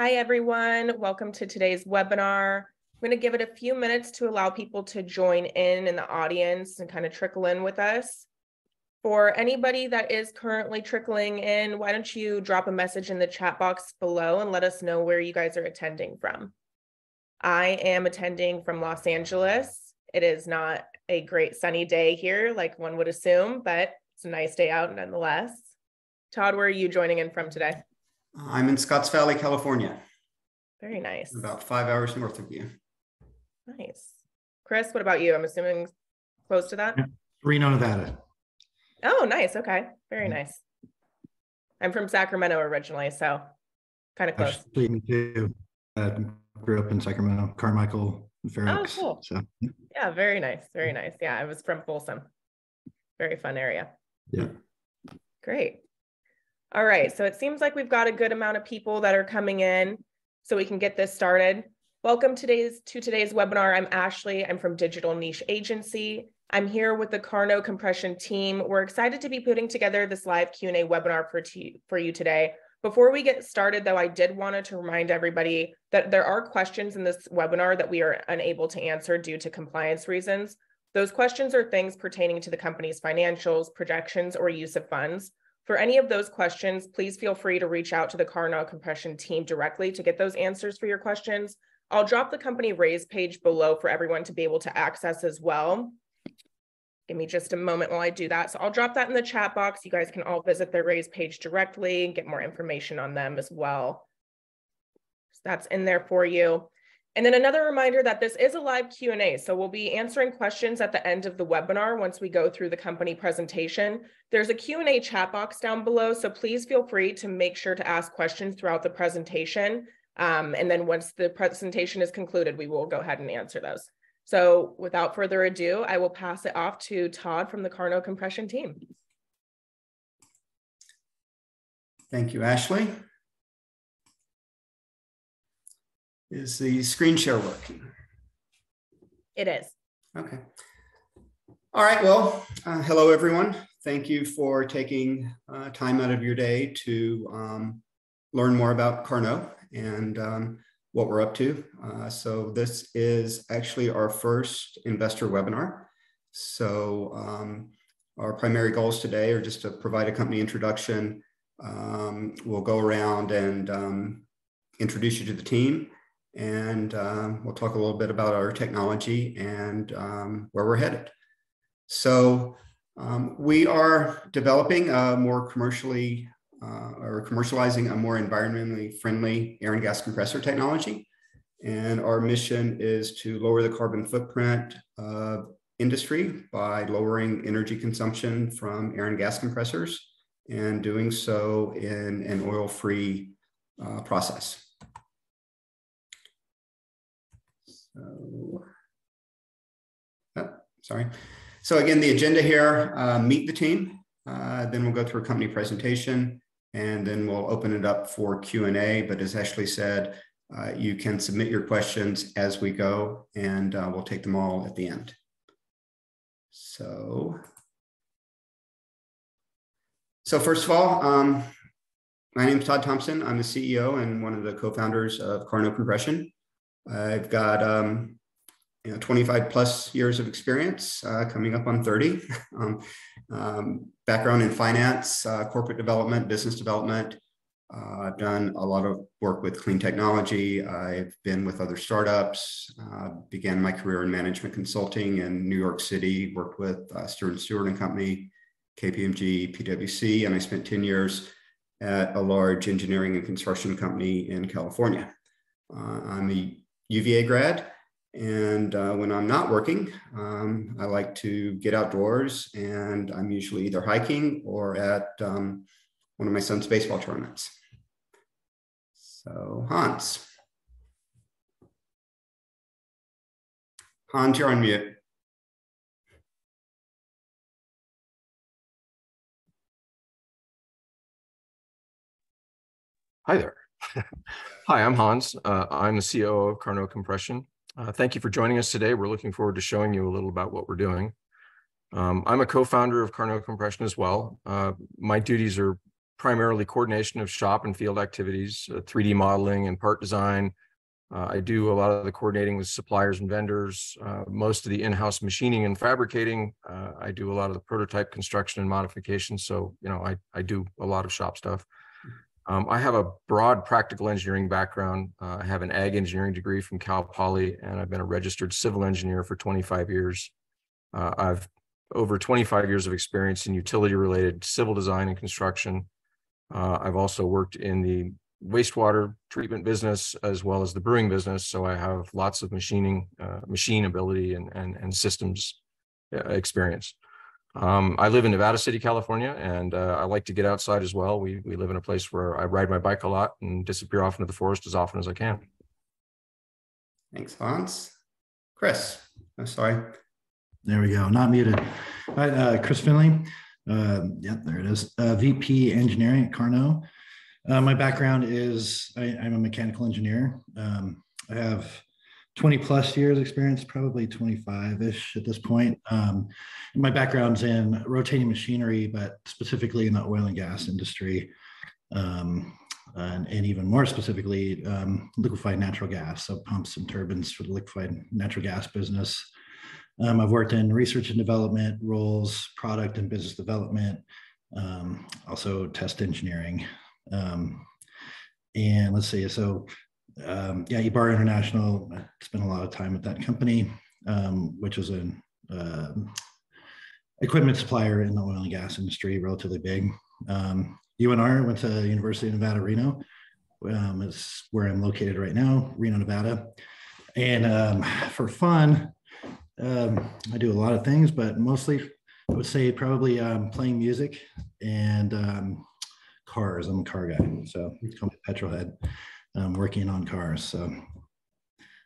Hi, everyone. Welcome to today's webinar. I'm going to give it a few minutes to allow people to join in in the audience and kind of trickle in with us. For anybody that is currently trickling in, why don't you drop a message in the chat box below and let us know where you guys are attending from. I am attending from Los Angeles. It is not a great sunny day here, like one would assume, but it's a nice day out nonetheless. Todd, where are you joining in from today? I'm in Scotts Valley, California. Very nice. About five hours north of you. Nice. Chris, what about you? I'm assuming close to that? Yeah. Reno, Nevada. Oh, nice. Okay. Very nice. I'm from Sacramento originally, so kind of close. Actually, me too. Uh, grew up in Sacramento, Carmichael, Fair Oh, cool. So yeah, very nice. Very nice. Yeah, I was from Folsom. Very fun area. Yeah. Great. All right, so it seems like we've got a good amount of people that are coming in so we can get this started. Welcome today's to today's webinar. I'm Ashley. I'm from Digital Niche Agency. I'm here with the Carnot Compression team. We're excited to be putting together this live Q&A webinar for, for you today. Before we get started, though, I did want to remind everybody that there are questions in this webinar that we are unable to answer due to compliance reasons. Those questions are things pertaining to the company's financials, projections, or use of funds. For any of those questions, please feel free to reach out to the Carnot Compression team directly to get those answers for your questions. I'll drop the company raise page below for everyone to be able to access as well. Give me just a moment while I do that. So I'll drop that in the chat box. You guys can all visit their raise page directly and get more information on them as well. So that's in there for you. And then another reminder that this is a live Q&A, so we'll be answering questions at the end of the webinar once we go through the company presentation. There's a Q&A chat box down below, so please feel free to make sure to ask questions throughout the presentation. Um, and then once the presentation is concluded, we will go ahead and answer those. So without further ado, I will pass it off to Todd from the Carnot Compression team. Thank you, Ashley. Is the screen share working? It is. Okay. All right, well, uh, hello everyone. Thank you for taking uh, time out of your day to um, learn more about Carnot and um, what we're up to. Uh, so this is actually our first investor webinar. So um, our primary goals today are just to provide a company introduction. Um, we'll go around and um, introduce you to the team and um, we'll talk a little bit about our technology and um, where we're headed. So um, we are developing a more commercially uh, or commercializing a more environmentally friendly air and gas compressor technology. And our mission is to lower the carbon footprint of industry by lowering energy consumption from air and gas compressors and doing so in an oil-free uh, process. So, oh, sorry. So again, the agenda here, uh, meet the team, uh, then we'll go through a company presentation, and then we'll open it up for Q&A. But as Ashley said, uh, you can submit your questions as we go, and uh, we'll take them all at the end. So, so first of all, um, my name is Todd Thompson. I'm the CEO and one of the co-founders of Carnot Compression. I've got um, you know, 25 plus years of experience, uh, coming up on 30. um, um, background in finance, uh, corporate development, business development. Uh, I've done a lot of work with clean technology. I've been with other startups. Uh, began my career in management consulting in New York City. Worked with uh, Stern Stewart and Company, KPMG, PwC, and I spent 10 years at a large engineering and construction company in California. Uh, I'm a UVA grad. And uh, when I'm not working, um, I like to get outdoors and I'm usually either hiking or at um, one of my son's baseball tournaments. So Hans. Hans, you're on mute. Hi there. Hi, I'm Hans. Uh, I'm the CEO of Carnot Compression. Uh, thank you for joining us today. We're looking forward to showing you a little about what we're doing. Um, I'm a co-founder of Carnot Compression as well. Uh, my duties are primarily coordination of shop and field activities, uh, 3D modeling and part design. Uh, I do a lot of the coordinating with suppliers and vendors, uh, most of the in-house machining and fabricating. Uh, I do a lot of the prototype construction and modification. So, you know, I, I do a lot of shop stuff. Um, I have a broad practical engineering background. Uh, I have an ag engineering degree from Cal Poly, and I've been a registered civil engineer for 25 years. Uh, I've over 25 years of experience in utility related civil design and construction. Uh, I've also worked in the wastewater treatment business as well as the brewing business. So I have lots of machining, uh, machine ability and, and, and systems uh, experience. Um, I live in Nevada City, California, and uh, I like to get outside as well. We, we live in a place where I ride my bike a lot and disappear off into the forest as often as I can. Thanks, Hans. Chris, I'm sorry. There we go. Not muted. Hi, uh, Chris Finley. Uh, yeah, there it is. Uh, VP Engineering at Carnot. Uh, my background is I, am a mechanical engineer. Um, I have 20 plus years experience, probably 25 ish at this point. Um, my background's in rotating machinery, but specifically in the oil and gas industry. Um, and, and, even more specifically, um, liquefied natural gas, so pumps and turbines for the liquefied natural gas business. Um, I've worked in research and development roles, product and business development, um, also test engineering. Um, and let's see, so um, yeah, Ebara International, I spent a lot of time at that company, um, which is an uh, equipment supplier in the oil and gas industry, relatively big. Um, UNR went to University of Nevada, Reno. Um, is where I'm located right now, Reno, Nevada. And um, for fun, um, I do a lot of things, but mostly I would say probably um, playing music and um, cars. I'm a car guy, so call me petrolhead. I'm working on cars, so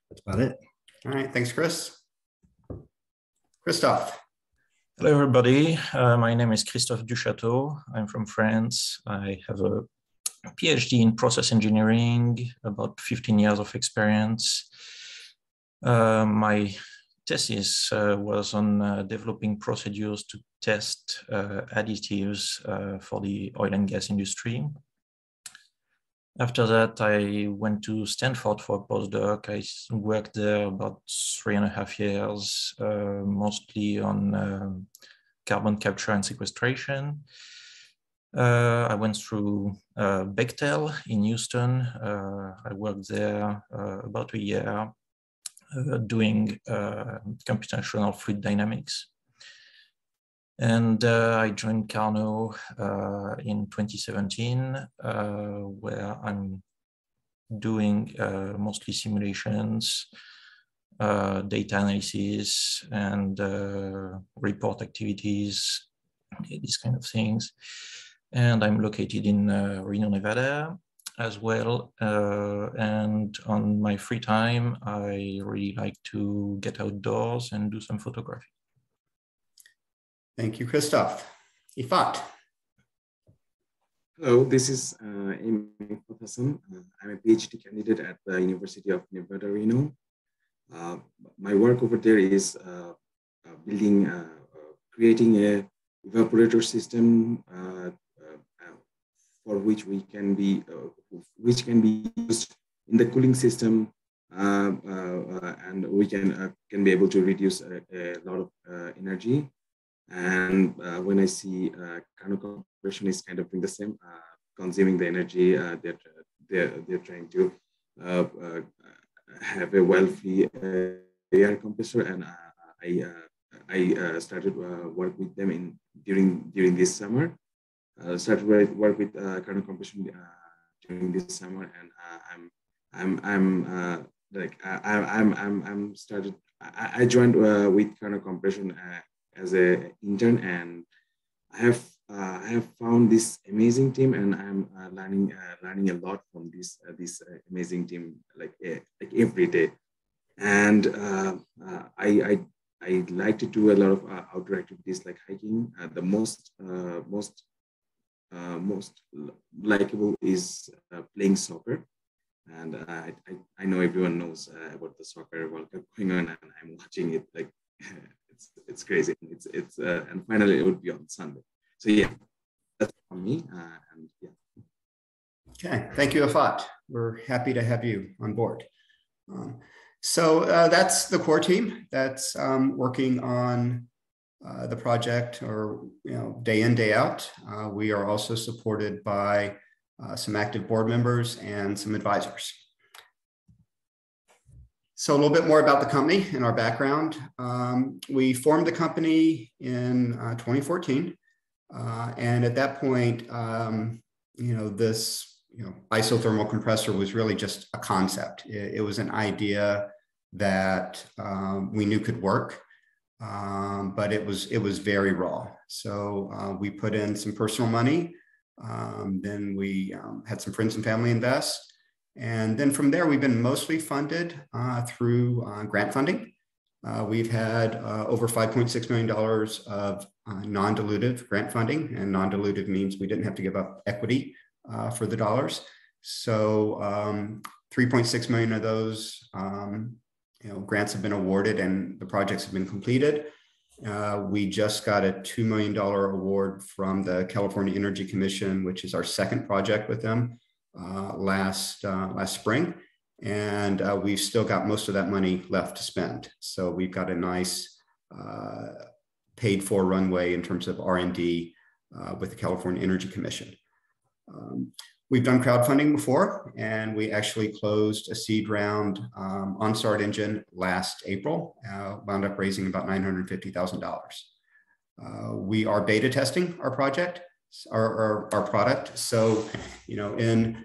that's about it. All right, thanks, Chris. Christophe. Hello, everybody. Uh, my name is Christophe Duchateau. I'm from France. I have a PhD in process engineering, about 15 years of experience. Uh, my thesis uh, was on uh, developing procedures to test uh, additives uh, for the oil and gas industry. After that, I went to Stanford for a postdoc. I worked there about three and a half years, uh, mostly on um, carbon capture and sequestration. Uh, I went through uh, Bechtel in Houston. Uh, I worked there uh, about a year uh, doing computational fluid dynamics. And uh, I joined Carnot uh, in 2017, uh, where I'm doing uh, mostly simulations, uh, data analysis, and uh, report activities, these kind of things. And I'm located in Reno, Nevada as well. and on my free time, I really like to get outdoors and do some photography. Thank you, Christophe. Ifat. Hello, this is uh, Amy Uh, I'm a PhD candidate at the University of Nevada, Reno. Uh, my work over there is uh, uh building, creating a evaporator system for which we can be, which can be used in the cooling system, and we can can be able to reduce a, a lot of energy and uh, when I see uh, Carnot Compression is kind of doing the same, uh, consuming the energy uh, that uh, they're, they're trying to uh, have a oil-free air compressor. And I, I started work with them in during during this summer. started work with uh, Compression during this summer, and I'm I'm I'm like I, I'm I'm I'm started. I, I joined with Carnot Compression as a intern and I have uh, I have found this amazing team and I'm uh, learning uh, learning a lot from this uh, this uh, amazing team like eh, like every day. And uh, I, I I like to do a lot of outdoor activities like hiking. The most most most likable is playing soccer. And I, I, I know everyone knows about the soccer World Cup going on and I'm watching it like it's it's crazy. It's it's uh, and finally it would be on Sunday. So yeah, that's from me. Uh, and yeah. Okay, thank you, Afat. We're happy to have you on board. Um, so uh, that's the core team that's um, working on uh, the project or you know day in day out. Uh, we are also supported by uh, some active board members and some advisors. So a little bit more about the company and our background. Um, we formed the company in uh, 2014. Uh, and at that point, um, you know, this you know, isothermal compressor was really just a concept. It, it was an idea that um, we knew could work, um, but it was it was very raw. So uh, we put in some personal money. Um, then we um, had some friends and family invest. And then from there, we've been mostly funded uh, through uh, grant funding. Uh, we've had uh, over $5.6 million of uh, non-dilutive grant funding, and non-dilutive means we didn't have to give up equity uh, for the dollars. So um, 3.6 million of those um, you know, grants have been awarded and the projects have been completed. Uh, we just got a $2 million award from the California Energy Commission, which is our second project with them uh, last, uh, last spring. And uh, we've still got most of that money left to spend. So we've got a nice uh, paid for runway in terms of R&D uh, with the California Energy Commission. Um, we've done crowdfunding before, and we actually closed a seed round um, on StartEngine last April, wound up raising about $950,000. Uh, we are beta testing our project, our, our, our, product. So, you know, in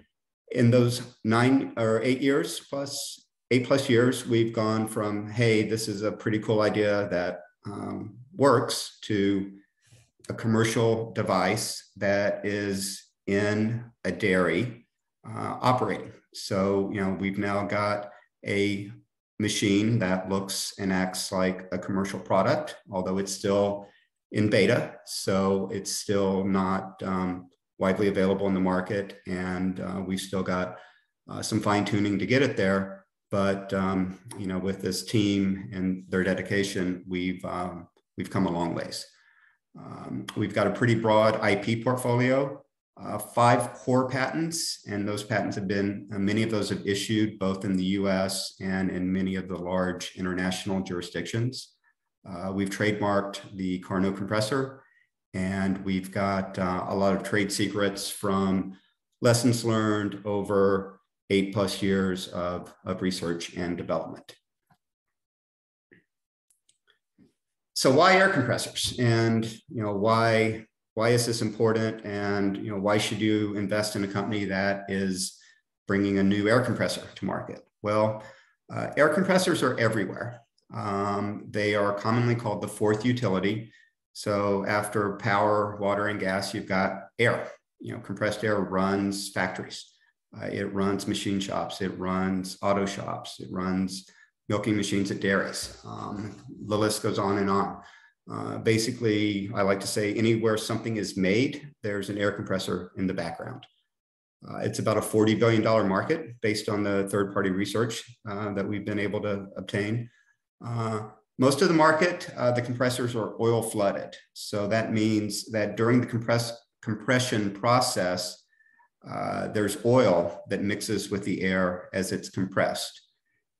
in those nine or eight years plus eight plus years, we've gone from hey, this is a pretty cool idea that um, works to a commercial device that is in a dairy uh, operating. So, you know, we've now got a machine that looks and acts like a commercial product, although it's still in beta. So it's still not um, widely available in the market. And uh, we've still got uh, some fine tuning to get it there. But, um, you know, with this team and their dedication, we've, um, we've come a long ways. Um, we've got a pretty broad IP portfolio uh, five core patents, and those patents have been, uh, many of those have issued both in the US and in many of the large international jurisdictions. Uh, we've trademarked the Carnot compressor, and we've got uh, a lot of trade secrets from lessons learned over eight plus years of, of research and development. So why air compressors? And you know why why is this important? And you know why should you invest in a company that is bringing a new air compressor to market? Well uh, air compressors are everywhere um, they are commonly called the fourth utility so after power water and gas you've got air you know compressed air runs factories uh, it runs machine shops it runs auto shops it runs milking machines at dairies um, the list goes on and on uh, basically, I like to say anywhere something is made, there's an air compressor in the background. Uh, it's about a $40 billion market based on the third party research uh, that we've been able to obtain. Uh, most of the market, uh, the compressors are oil flooded. So that means that during the compress compression process, there's oil that mixes with the air as it's compressed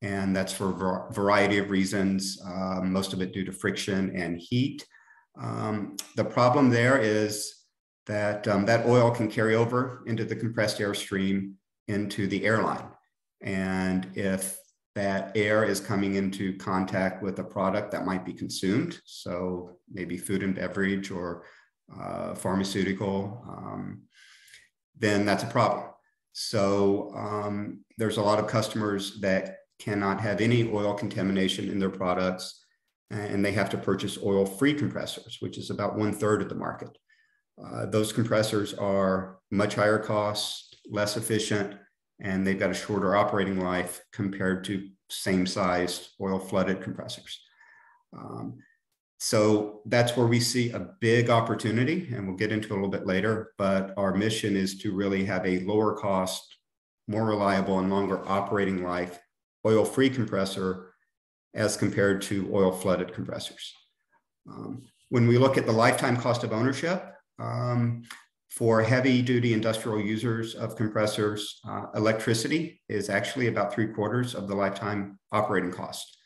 and that's for a variety of reasons, most of it due to friction and heat. Um, the problem there is that um, that oil can carry over into the compressed air stream into the airline. And if that air is coming into contact with a product that might be consumed, so maybe food and beverage or uh, pharmaceutical, um, then that's a problem. So um, there's a lot of customers that cannot have any oil contamination in their products, and they have to purchase oil free compressors, which is about one third of the market. Uh, those compressors are much higher cost, less efficient, and they've got a shorter operating life compared to same sized oil flooded compressors. Um, so that's where we see a big opportunity, and we'll get into a little bit later. But our mission is to really have a lower cost, more reliable, and longer operating life oil-free compressor as compared to oil-flooded compressors. Um, when we look at the lifetime cost of ownership, um, for heavy duty industrial users of compressors, uh, electricity is actually about three quarters of the lifetime operating cost.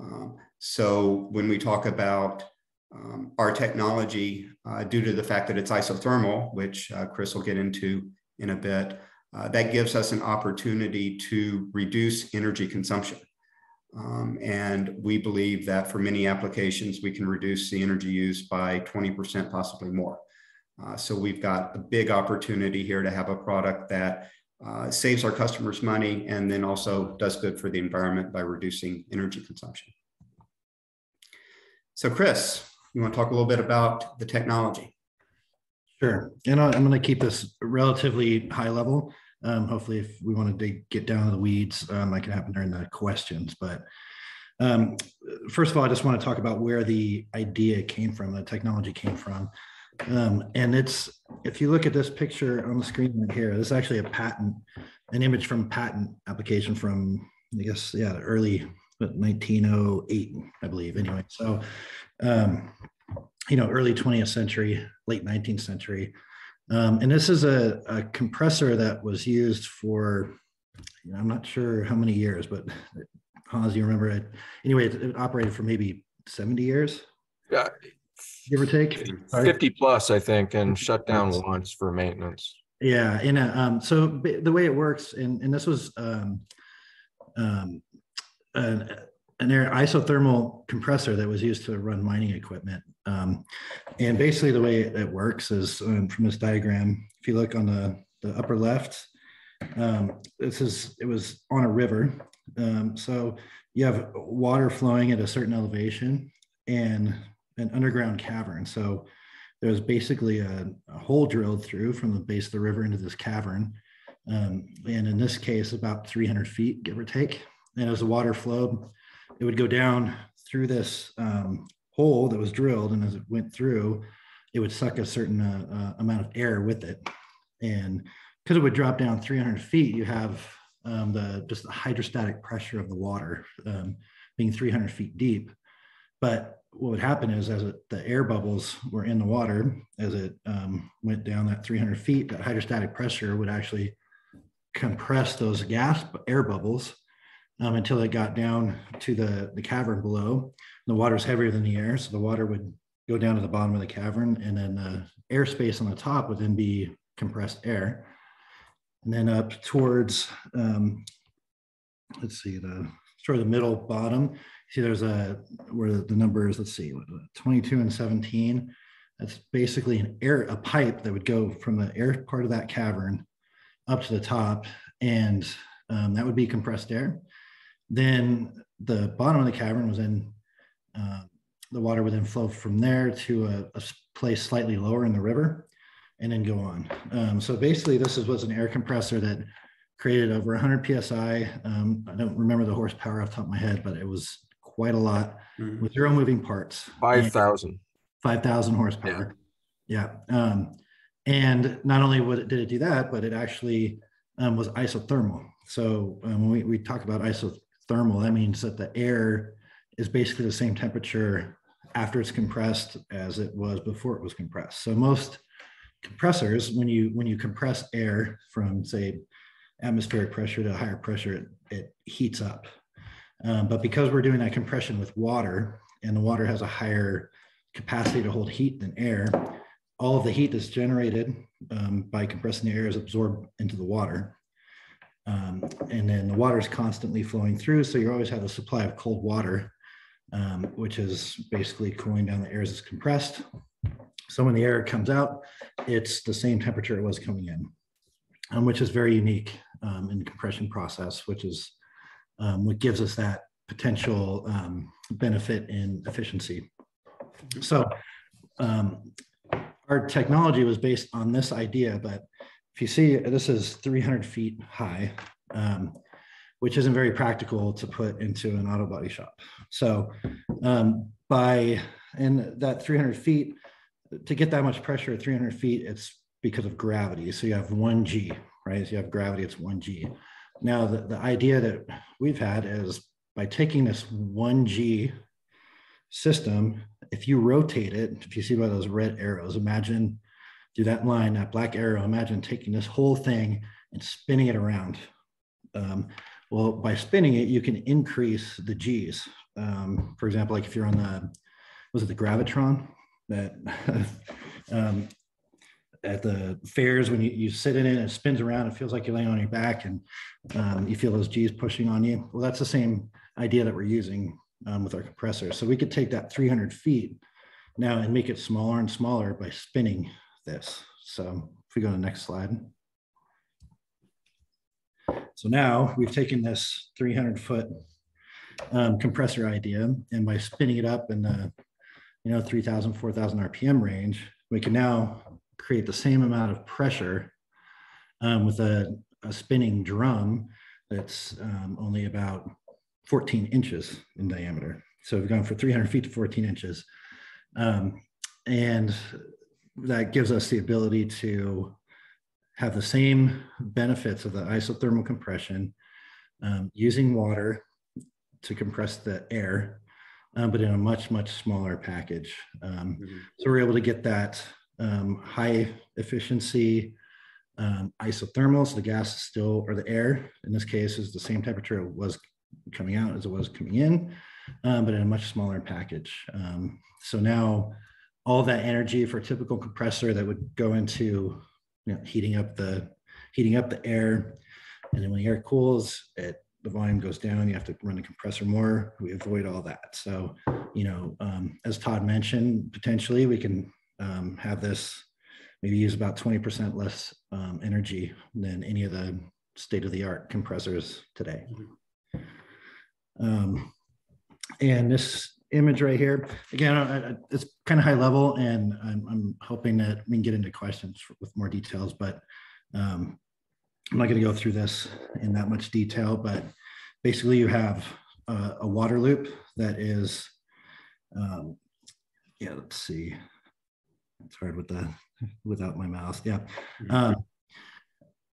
Um, so when we talk about um, our technology, uh, due to the fact that it's isothermal, which uh, Chris will get into in a bit, uh, that gives us an opportunity to reduce energy consumption. Um, and we believe that for many applications, we can reduce the energy use by 20%, possibly more. Uh, so we've got a big opportunity here to have a product that uh, saves our customers money and then also does good for the environment by reducing energy consumption. So Chris, you want to talk a little bit about the technology? Sure. And I'm going to keep this relatively high level. Um, hopefully, if we want to get down to the weeds, um, that can happen during the questions. But um, first of all, I just want to talk about where the idea came from, the technology came from. Um, and it's, if you look at this picture on the screen right here, this is actually a patent, an image from patent application from, I guess, yeah, early 1908, I believe, anyway. So, um, you know, early 20th century, late 19th century. Um, and this is a, a, compressor that was used for, you know, I'm not sure how many years, but Hans, you remember it? Anyway, it, it operated for maybe 70 years. Yeah, give or take. Sorry. 50 plus, I think, and shut down once for maintenance. Yeah, and uh, um, so the way it works, and and this was um, um, an, an air isothermal compressor that was used to run mining equipment. Um, and basically, the way it works is um, from this diagram. If you look on the the upper left, um, this is it was on a river. Um, so you have water flowing at a certain elevation, and an underground cavern. So there was basically a, a, hole drilled through from the base of the river into this cavern. Um, and in this case, about 300 feet, give or take. And as the water flowed, it would go down through this um, hole that was drilled. And as it went through, it would suck a certain uh, uh, amount of air with it. And because it would drop down 300 feet, you have um, the just the hydrostatic pressure of the water um, being 300 feet deep. But what would happen is as it, the air bubbles were in the water, as it um, went down that 300 feet, that hydrostatic pressure would actually compress those gas air bubbles um, until it got down to the, the cavern below. The water is heavier than the air, so the water would go down to the bottom of the cavern, and then the airspace on the top would then be compressed air. And then up towards, um, let's see, the sort of the middle bottom, see there's a where the numbers let's see 22 and 17 that's basically an air a pipe that would go from the air part of that cavern up to the top and um, that would be compressed air. Then the bottom of the cavern was in uh, the water would then flow from there to a, a, place slightly lower in the river and then go on. Um, so basically this is, was an air compressor that created over 100 psi um, i don't remember the horsepower off the top of my head but it was quite a lot mm-hmm. with zero moving parts. 5,000. 5,000 horsepower. Yeah. yeah. Um, and not only would it, did it do that, but it actually um, was isothermal. So um, when we, we talk about isothermal, that means that the air is basically the same temperature after it's compressed as it was before it was compressed. So most compressors, when you when you compress air from say atmospheric pressure to higher pressure, it, it heats up. Um, but because we're doing that compression with water and the water has a higher capacity to hold heat than air, all of the heat that's generated um, by compressing the air is absorbed into the water. Um, and then the water is constantly flowing through. So you always have a supply of cold water, um, which is basically cooling down the air as it's compressed. So when the air comes out, it's the same temperature it was coming in, um, which is very unique um, in the compression process, which is um, what gives us that potential um, benefit in efficiency. So um, our technology was based on this idea, but if you see, this is 300 feet high, um, which isn't very practical to put into an auto body shop. So um, by, in that 300 feet, to get that much pressure at 300 feet, it's because of gravity. So you have one G, right? So you have gravity, it's one G. Now, the, the idea that we've had is by taking this 1G system, if you rotate it, if you see by those red arrows, imagine through that line, that black arrow, imagine taking this whole thing and spinning it around. Um, well, by spinning it, you can increase the G's. Um, for example, like if you're on the, was it the Gravitron that um, at the fairs when you, you sit in it and it spins around, it feels like you're laying on your back and um, you feel those G's pushing on you. Well, that's the same idea that we're using um, with our compressor. So we could take that 300 feet now and make it smaller and smaller by spinning this. So if we go to the next slide. So now we've taken this 300 foot um, compressor idea and by spinning it up in the, you know, 3000, 4000 RPM range, we can now create the same amount of pressure um, with a, a, spinning drum that's um, only about 14 inches in diameter. So we've gone from 300 feet to 14 inches. Um, and that gives us the ability to have the same benefits of the isothermal compression um, using water to compress the air, um, but in a much, much smaller package. Um, mm-hmm. So we're able to get that um, high efficiency um, isothermal. So the gas is still, or the air in this case is the same temperature it was coming out as it was coming in, um, but in a much smaller package. Um, so now all that energy for a typical compressor that would go into you know, heating up the heating up the air, and then when the air cools, it the volume goes down. You have to run the compressor more. We avoid all that. So, you know, um, as Todd mentioned, potentially we can um, have this maybe use about 20% less um, energy than any of the state of the art compressors today. Um, and this image right here, again, I, I, it's kind of high level and I'm, I'm, hoping that we can get into questions for, with more details, but um, I'm not going to go through this in that much detail, but basically you have a, a water loop that is, um, yeah, let's see. It's hard with the, without my mouth. Yeah. Mm-hmm. Um,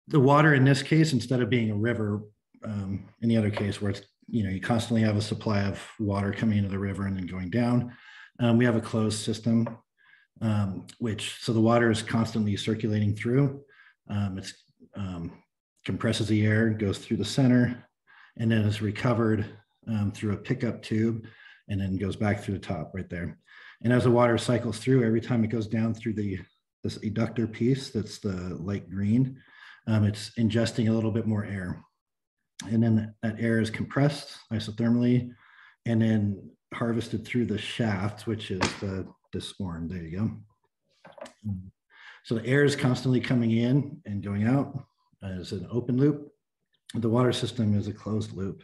the water in this case, instead of being a river, um, in the other case where it's you know, you constantly have a supply of water coming into the river and then going down. Um, we have a closed system, um, which so the water is constantly circulating through. Um, it's um, compresses the air, goes through the center, and then is recovered um, through a pickup tube, and then goes back through the top right there. And as the water cycles through, every time it goes down through the this eductor piece that's the light green, um, it's ingesting a little bit more air and then that air is compressed isothermally and then harvested through the shaft, which is the this orange. There you go. So the air is constantly coming in and going out as an open loop. The water system is a closed loop.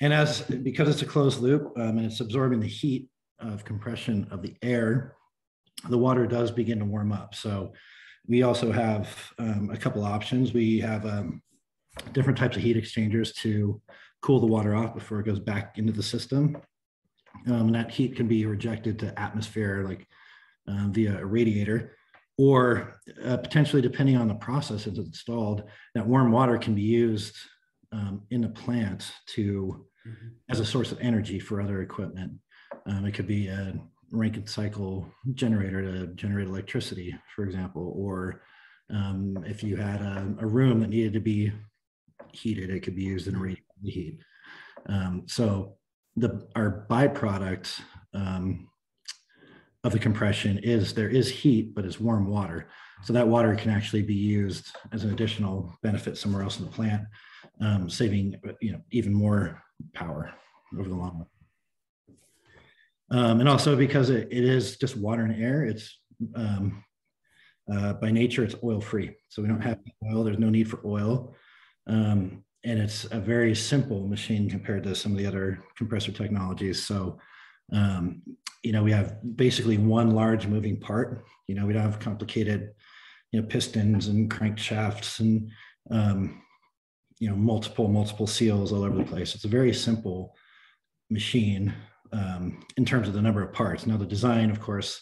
And as because it's a closed loop um, and it's absorbing the heat of compression of the air, the water does begin to warm up. So we also have um, a couple options. We have um, different types of heat exchangers to cool the water off before it goes back into the system. Um, and that heat can be rejected to atmosphere like uh, via a radiator or uh, potentially depending on the process it's installed, that warm water can be used um, in the plant to mm-hmm. as a source of energy for other equipment. Um, it could be a Rankine cycle generator to generate electricity, for example, or um, if you had a, a, room that needed to be heated, it could be used in a radiant heat. Um, so the our byproduct um, of the compression is there is heat, but it's warm water. So that water can actually be used as an additional benefit somewhere else in the plant, um, saving you know even more power over the long run. Um, and also because it, it is just water and air, it's um, uh, by nature it's oil free. So we don't have oil. There's no need for oil. Um, and it's a very simple machine compared to some of the other compressor technologies. So, um, you know, we have basically one large moving part. You know, we don't have complicated, you know, pistons and crankshafts and, um, you know, multiple, multiple seals all over the place. It's a very simple machine um, in terms of the number of parts. Now, the design, of course,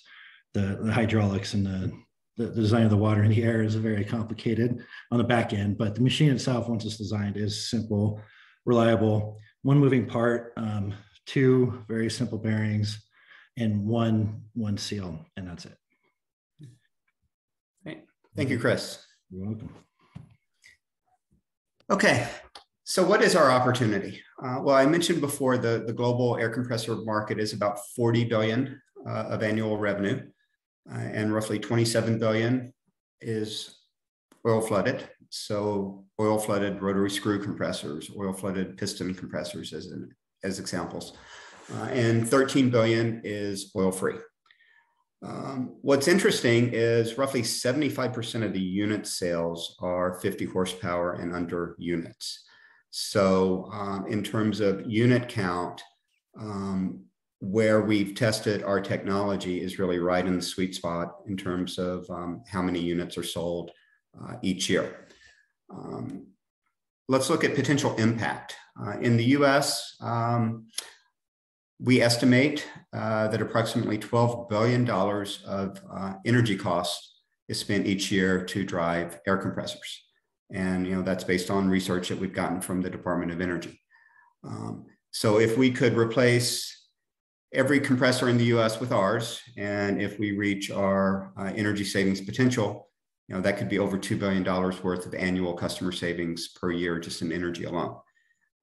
the, the hydraulics and the the, design of the water and the air is very complicated on the back end, but the machine itself, once it's designed, is simple, reliable, one moving part, um, two very simple bearings, and one one seal, and that's it. Thank you, Chris. You're welcome. Okay, so what is our opportunity? Uh, well, I mentioned before the, the global air compressor market is about 40 billion uh, of annual revenue, uh, and roughly 27 billion is oil flooded. So oil flooded rotary screw compressors, oil flooded piston compressors as, an, as examples. Uh, and 13 billion is oil free. Um, what's interesting is roughly 75% of the unit sales are 50 horsepower and under units. So, um, in terms of unit count, um, where we've tested our technology is really right in the sweet spot in terms of um, how many units are sold uh, each year. Um, let's look at potential impact. Uh, in the US, um, we estimate uh, that approximately $12 billion of uh, energy costs is spent each year to drive air compressors. And you know that's based on research that we've gotten from the Department of Energy. Um, so if we could replace every compressor in the US with ours, and if we reach our uh, energy savings potential, you know, that could be over $2 billion worth of annual customer savings per year just in energy alone.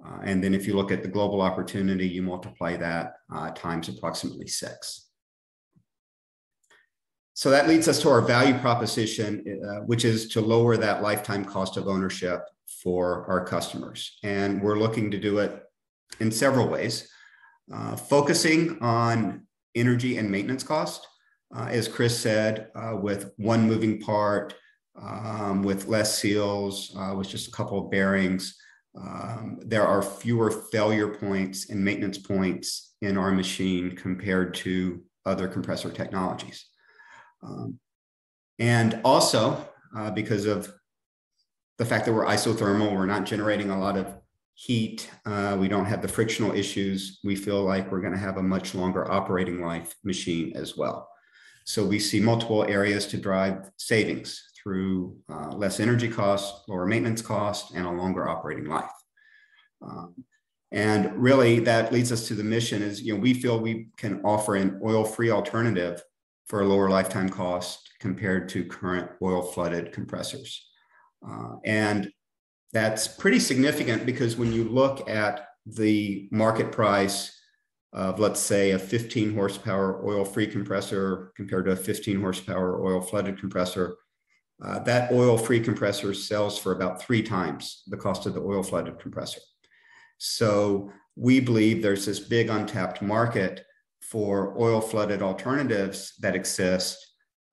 Uh, and then if you look at the global opportunity, you multiply that uh, times approximately six. So that leads us to our value proposition, uh, which is to lower that lifetime cost of ownership for our customers. And we're looking to do it in several ways, uh, focusing on energy and maintenance cost. Uh, as Chris said, uh, with one moving part, um, with less seals, with just a couple of bearings, um, there are fewer failure points and maintenance points in our machine compared to other compressor technologies. Um, and also, uh, because of the fact that we're isothermal, we're not generating a lot of heat, uh, we don't have the frictional issues, we feel like we're going to have a much longer operating life machine as well. So we see multiple areas to drive savings through uh, less energy costs, lower maintenance costs, and a longer operating life. Um, and really, that leads us to the mission: is you know we feel we can offer an oil-free alternative for a lower lifetime cost compared to current oil-flooded compressors, uh, and that's pretty significant because when you look at the market price of let's say a 15 horsepower oil free compressor compared to a 15 horsepower oil flooded compressor uh, that oil free compressor sells for about three times the cost of the oil flooded compressor. So we believe there's this big untapped market for oil flooded alternatives that exist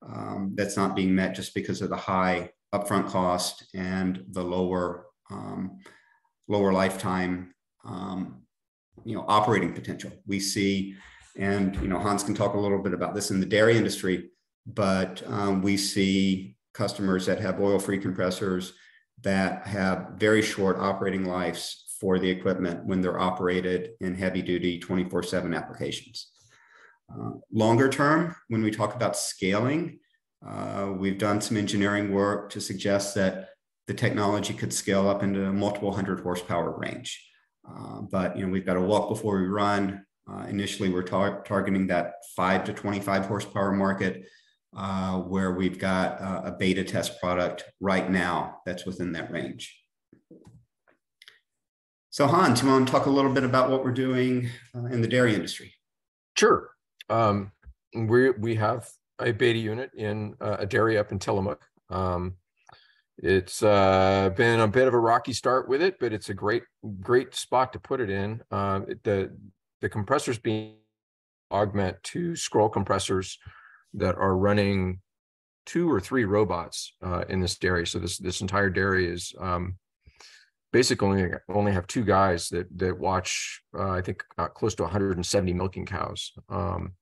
um, that's not being met just because of the high upfront cost and the lower um, lower lifetime um, you know operating potential. We see, and you know Hans can talk a little bit about this in the dairy industry, but um, we see customers that have oil-free compressors that have very short operating lives for the equipment when they're operated in heavy-duty 24/7 applications. Uh, longer term, when we talk about scaling, uh, we've done some engineering work to suggest that the technology could scale up into a multiple hundred horsepower range. Uh, but you know, we've got to walk before we run. Uh, initially, we're tar- targeting that five to 25 horsepower market uh, where we've got a beta test product right now that's within that range. So Hans, you want to talk a little bit about what we're doing in the dairy industry? Sure. Um, we we have a beta unit in uh, a dairy up in Tillamook. Um, it's uh, been a bit of a rocky start with it, but it's a great great spot to put it in. Uh, the the compressors being augment to scroll compressors that are running two or three robots uh, in this dairy. So this this entire dairy is um, basically only, have two guys that that watch. Uh, I think uh, close to 170 milking cows, um,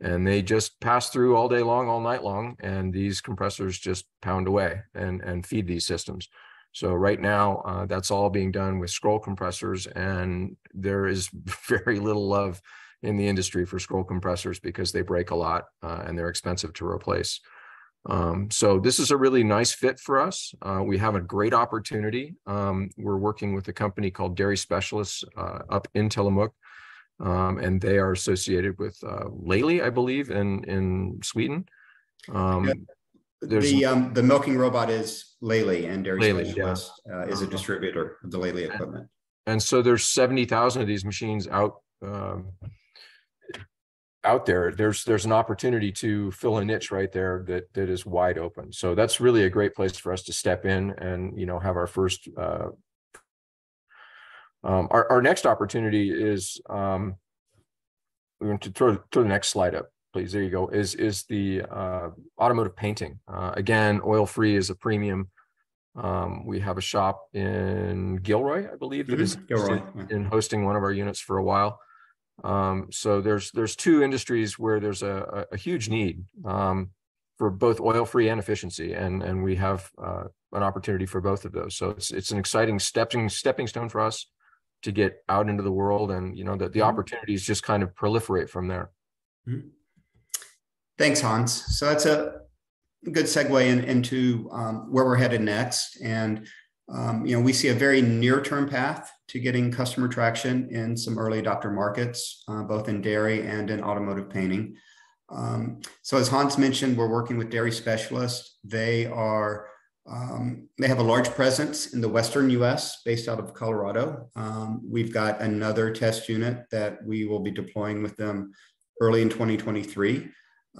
and they just pass through all day long, all night long, and these compressors just pound away and and feed these systems. So right now, uh, that's all being done with scroll compressors, and there is very little love in the industry for scroll compressors because they break a lot uh, and they're expensive to replace. Um, so this is a really nice fit for us. Uh, we have a great opportunity. Um, we're working with a company called Dairy Specialists uh, up in Tillamook, um, and they are associated with uh, Lely, I believe, in in Sweden. Um, There's- The, um, the milking robot is Lely and Dairy Lely, yeah. Specialist uh, is a distributor of the Lely equipment. And so there's seventy thousand of these machines out um, out there. There's there's an opportunity to fill a niche right there that that is wide open. So that's really a great place for us to step in and you know have our first. Uh, um, our our next opportunity is um, we're going to throw throw the next slide up, please. There you go. Is is the uh, automotive painting uh, again? Oil free is a premium. Um, we have a shop in Gilroy, I believe, that is Mhm, Gilroy, interested in hosting one of our units for a while. Um, so there's there's two industries where there's a, a, huge need um, for both oil free and efficiency, and and we have uh, an opportunity for both of those. So it's it's an exciting stepping stepping stone for us to get out into the world, and you know that the Mhm. opportunities just kind of proliferate from there. Thanks, Hans. So that's a good segue in, into um, where we're headed next. And, um, you know, we see a very near-term path to getting customer traction in some early adopter markets, uh, both in dairy and in automotive painting. Um, so as Hans mentioned, we're working with Dairy Specialists. They are um, they have a large presence in the Western US based out of Colorado. Um, we've got another test unit that we will be deploying with them early in 2023.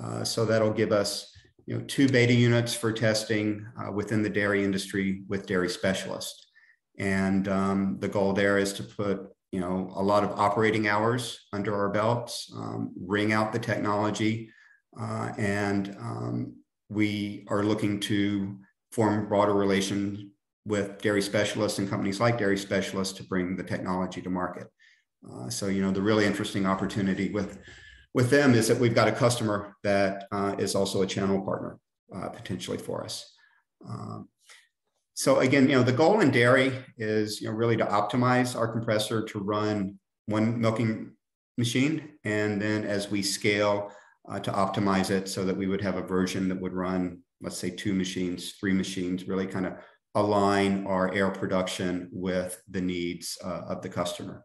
Uh, so that'll give us you know, two beta units for testing uh, within the dairy industry with dairy specialists. And um, the goal there is to put you know a lot of operating hours under our belts, um, ring out the technology, uh, and um, we are looking to form broader relations with dairy specialists and companies like dairy specialists to bring the technology to market. Uh, so you know the really interesting opportunity with with them is that we've got a customer that uh, is also a channel partner uh, potentially for us. Um, so again, you know, the goal in dairy is, you know, really to optimize our compressor to run one milking machine. And then as we scale uh, to optimize it so that we would have a version that would run, let's say two machines, three machines, really kind of align our air production with the needs uh, of the customer.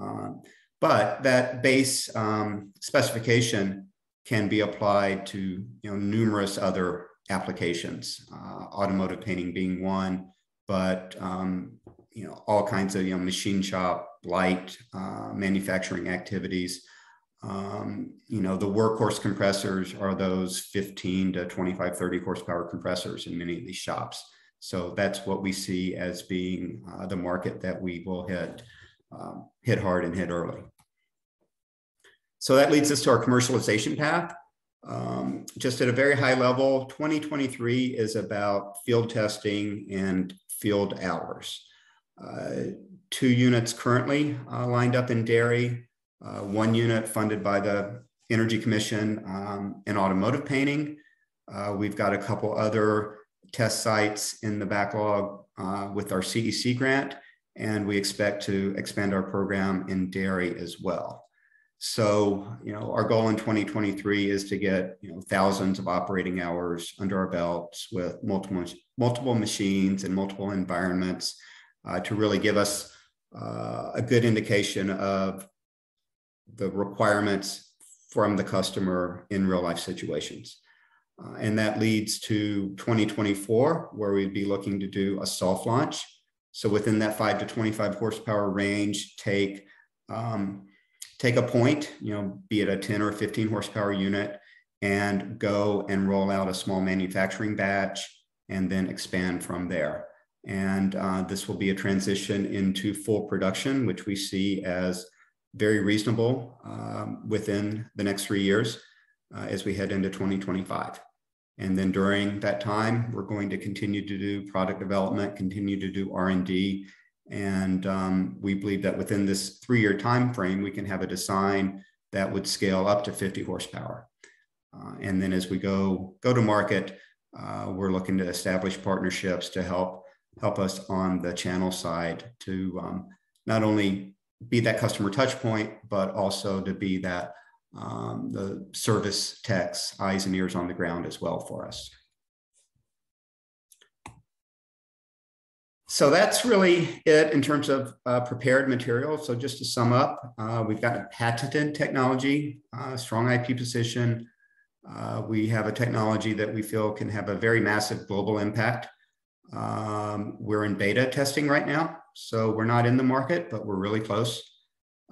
Um, but that base um, specification can be applied to you know, numerous other applications, uh, automotive painting being one, but um, you know all kinds of you know machine shop, light uh, manufacturing activities. Um, you know the workhorse compressors are those 15 to 25, 30 horsepower compressors in many of these shops. So that's what we see as being uh, the market that we will hit um, hit hard and hit early. So that leads us to our commercialization path. Um, just at a very high level, 2023 is about field testing and field hours. Uh, two units currently uh, lined up in dairy, uh, one unit funded by the Energy Commission um, in automotive painting. Uh, we've got a couple other test sites in the backlog uh, with our CEC grant, and we expect to expand our program in dairy as well. So, you know, our goal in 2023 is to get, you know, thousands of operating hours under our belts with multiple, multiple machines and multiple environments uh, to really give us uh, a good indication of the requirements from the customer in real life situations. Uh, and that leads to 2024, where we'd be looking to do a soft launch. So within that five to 25 horsepower range, take um, take a point, you know, be it a 10 or 15 horsepower unit, and go and roll out a small manufacturing batch and then expand from there. And uh, this will be a transition into full production, which we see as very reasonable um, within the next three years uh, as we head into 2025. And then during that time, we're going to continue to do product development, continue to do R&D, and um, we believe that within this three-year time frame, we can have a design that would scale up to 50 horsepower. Uh, and then as we go go to market, uh, we're looking to establish partnerships to help help us on the channel side to um, not only be that customer touch point, but also to be that um, the service techs, eyes and ears on the ground as well for us. So that's really it in terms of uh, prepared material. So just to sum up, uh, we've got a patented technology, uh, strong IP position, Uh, we have a technology that we feel can have a very massive global impact. Um, we're in beta testing right now, so we're not in the market, but we're really close.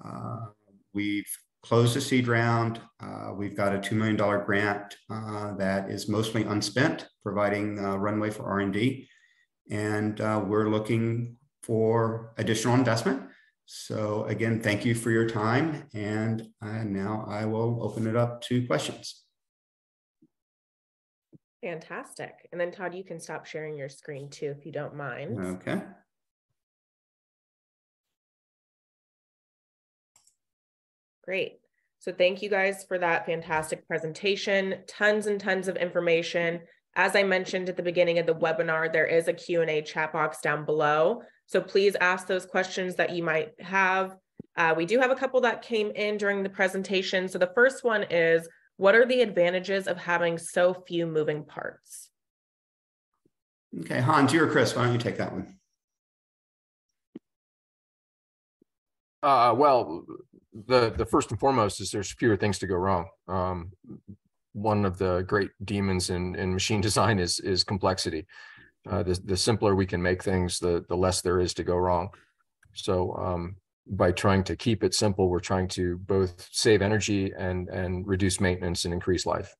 Uh, we've closed the seed round. Uh, we've got a $2 million grant uh, that is mostly unspent, providing uh, runway for R&D. And uh, we're looking for additional investment. So again, thank you for your time. And now I will open it up to questions. Fantastic. And then Todd, you can stop sharing your screen too, if you don't mind. Okay. Great. So thank you guys for that fantastic presentation. Tons and tons of information. As I mentioned at the beginning of the webinar, there is a Q&A chat box down below. So please ask those questions that you might have. Uh, we do have a couple that came in during the presentation. So the first one is, what are the advantages of having so few moving parts? Okay, Hans, you or Chris, why don't you take that one? Uh, well, the the first and foremost is there's fewer things to go wrong. Um, one of the great demons in in machine design is is complexity. Uh, the the simpler we can make things, the the less there is to go wrong. So um, by trying to keep it simple, we're trying to both save energy and and reduce maintenance and increase life.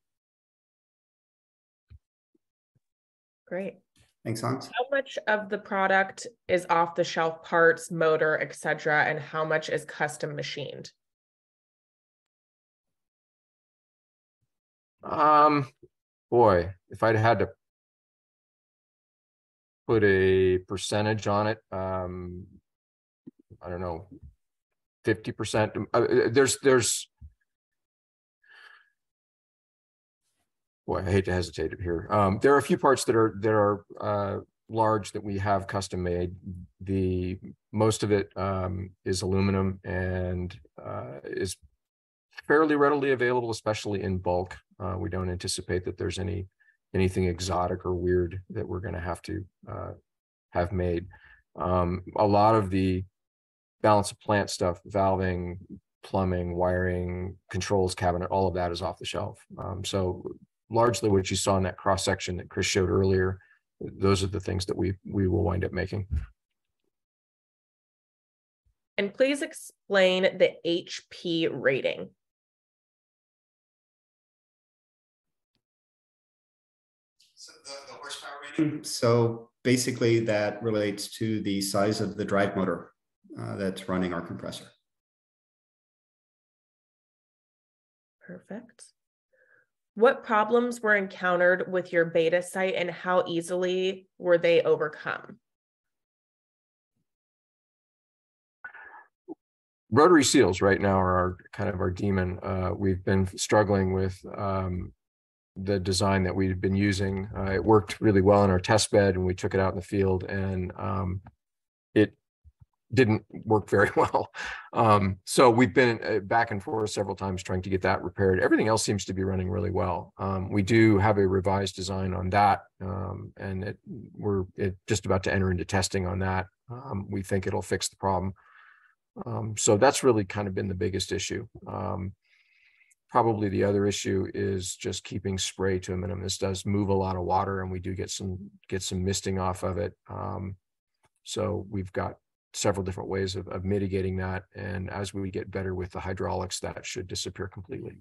Great. Thanks, Hans. How much of the product is off the shelf parts, motor, etc., and how much is custom machined? Um, boy, if I'd had to put a percentage on it, um, I don't know, fifty percent. Uh, there's there's boy, I hate to hesitate here. Um, there are a few parts that are that are uh, large that we have custom made. The most of it um, is aluminum and uh, is fairly readily available, especially in bulk. Uh, we don't anticipate that there's any anything exotic or weird that we're going to have to uh, have made. Um, a lot of the balance of plant stuff, valving, plumbing, wiring, controls cabinet, all of that is off the shelf. Um, so largely what you saw in that cross section that Chris showed earlier, those are the things that we we will wind up making. And please explain the HP rating. So the, the horsepower rating. So basically that relates to the size of the drive motor uh, that's running our compressor. Perfect. What problems were encountered with your beta site and how easily were they overcome? Rotary seals right now are our, kind of our demon. Uh, we've been struggling with um, the design that we've been using. Uh, it worked really well in our test bed and we took it out in the field and um, it didn't work very well. Um, so we've been uh, back and forth several times trying to get that repaired. Everything else seems to be running really well. Um, we do have a revised design on that, um, and it, we're it just about to enter into testing on that. Um, we think it'll fix the problem. Um, so that's really kind of been the biggest issue. Um, probably the other issue is just keeping spray to a minimum. This does move a lot of water, and we do get some get some misting off of it. so we've got several different ways of, of mitigating that. And as we get better with the hydraulics, that should disappear completely.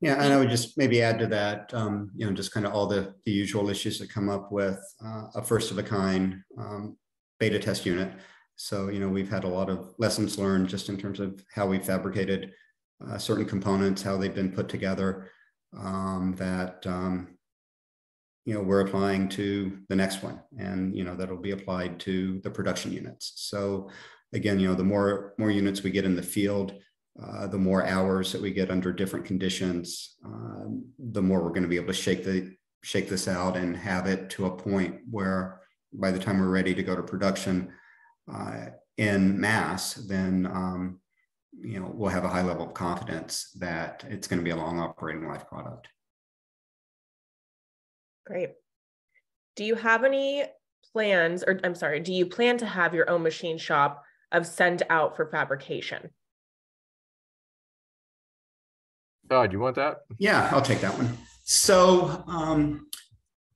Yeah, and I would just maybe add to that, um, you know, just kind of all the, the usual issues that come up with uh, a first of a kind um, beta test unit. So, you know, we've had a lot of lessons learned just in terms of how we fabricated uh, certain components, how they've been put together, um, that um, you know we're applying to the next one. And you know that'll be applied to the production units. So again you know the more more units we get in the field uh, the more hours that we get under different conditions uh, the more we're going to be able to shake the shake this out and have it to a point where by the time we're ready to go to production uh, in mass then um, you know we'll have a high level of confidence that it's going to be a long operating life product Great. Do you have any plans, or I'm sorry, do you plan to have your own machine shop of send out for fabrication? Oh, do you want that? Yeah, I'll take that one. So um,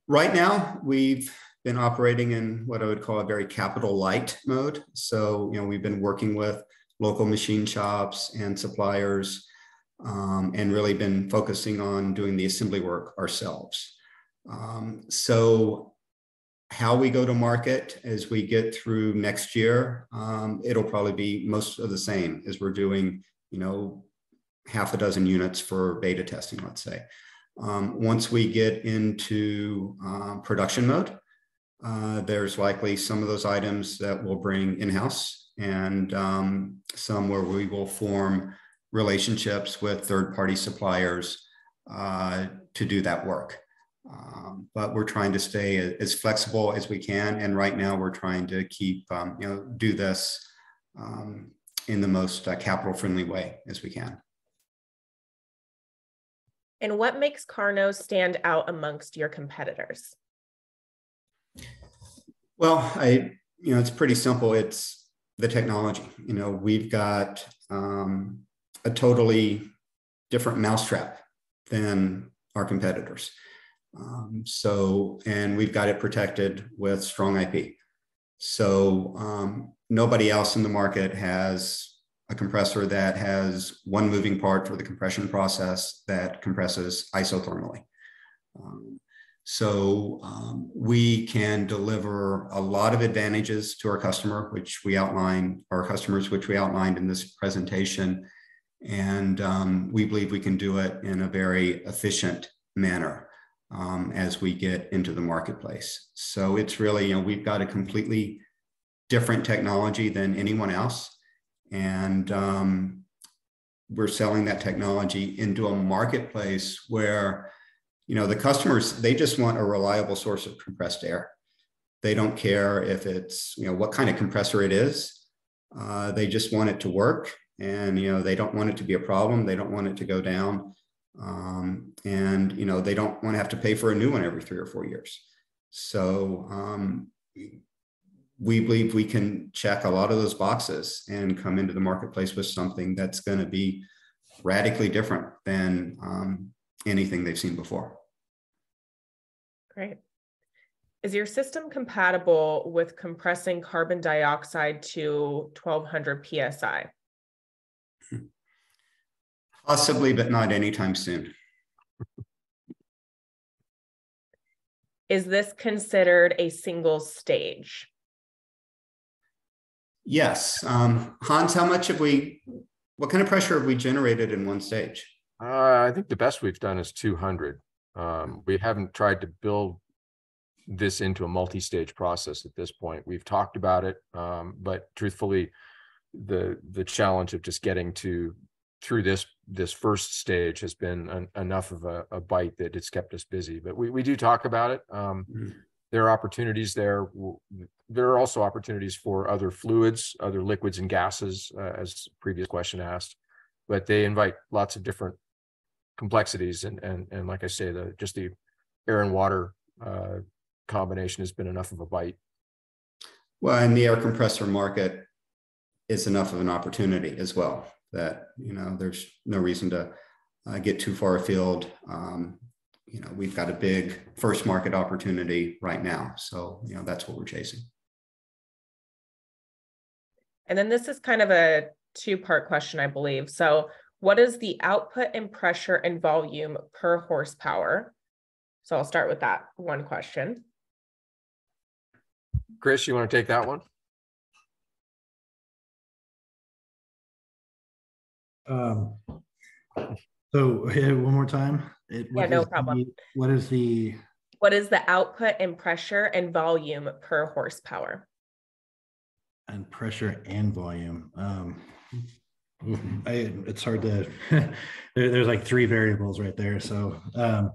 right now we've been operating in what I would call a very capital light mode. So, you know, we've been working with local machine shops and suppliers um, and really been focusing on doing the assembly work ourselves. Um, so how we go to market as we get through next year, um, it'll probably be most of the same as we're doing, you know, half a dozen units for beta testing, let's say. Um, once we get into um, production mode, uh, there's likely some of those items that we'll bring in-house and um, some where we will form relationships with third-party suppliers uh, to do that work. Um, but we're trying to stay as flexible as we can. And right now we're trying to keep, um, you know, do this um, in the most uh, capital friendly way as we can. And what makes Carnot stand out amongst your competitors? Well, I, you know, it's pretty simple. It's the technology. You know, we've got um, a totally different mousetrap than our competitors. Um, so, and we've got it protected with strong IP. So um, nobody else in the market has a compressor that has one moving part for the compression process that compresses isothermally. Um, so um, we can deliver a lot of advantages to our customer, which we outline, our customers, which we outlined in this presentation. And um, we believe we can do it in a very efficient manner um, as we get into the marketplace. So it's really, you know, we've got a completely different technology than anyone else. And um, we're selling that technology into a marketplace where you know the customers they just want a reliable source of compressed air. They don't care if it's you know what kind of compressor it is. Uh, they just want it to work. And you know they don't want it to be a problem. They don't want it to go down um, and you know they don't want to have to pay for a new one every three or four years so um, we believe we can check a lot of those boxes and come into the marketplace with something that's going to be radically different than um, anything they've seen before. Great. Is your system compatible with compressing carbon dioxide to 1200 psi? Possibly, but not anytime soon. Is this considered a single stage? Yes. Um, Hans, how much have we, what kind of pressure have we generated in one stage? Uh, I think the best we've done is 200. Um, we haven't tried to build this into a multi-stage process at this point. We've talked about it, um, but truthfully, the the challenge of just getting to through this this first stage has been an, enough of a, a, bite that it's kept us busy. But we we do talk about it. Um, mm-hmm there are opportunities there. There are also opportunities for other fluids, other liquids and gases, uh, as previous question asked, but they invite lots of different complexities. And and and like I say, the just the air and water uh, combination has been enough of a bite. Well, and the air compressor market is enough of an opportunity as well that you know there's no reason to uh, get too far afield. Um, you know, we've got a big first market opportunity right now. So, you know, that's what we're chasing. And then this is kind of a two part question, I believe. So, what is the output and pressure and volume per horsepower? So, I'll start with that one question. Chris, you want to take that one? Um, so, one more time. It, yeah, no problem. The, what is the? What is the output and pressure and volume per horsepower? And pressure and volume. Um, I, it's hard to. there, there's like three variables right there. So um,